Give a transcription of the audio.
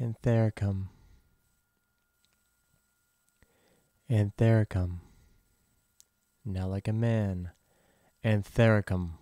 Anthericum Anthericum Now like a man. Anthericum